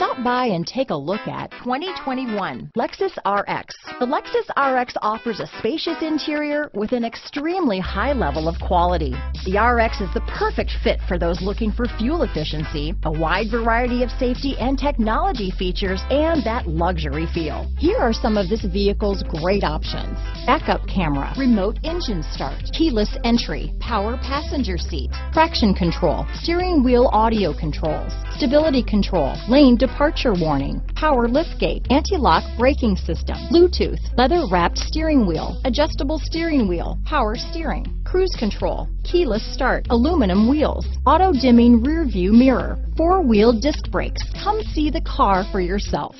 Stop by and take a look at 2021 Lexus RX. The Lexus RX offers a spacious interior with an extremely high level of quality. The RX is the perfect fit for those looking for fuel efficiency, a wide variety of safety and technology features, and that luxury feel. Here are some of this vehicle's great options. Backup camera, remote engine start, keyless entry, power passenger seat, traction control, steering wheel audio controls, stability control, lane warning, power liftgate, anti-lock braking system, Bluetooth, leather wrapped steering wheel, adjustable steering wheel, power steering, cruise control, keyless start, aluminum wheels, auto dimming rear view mirror, four wheel disc brakes. Come see the car for yourself.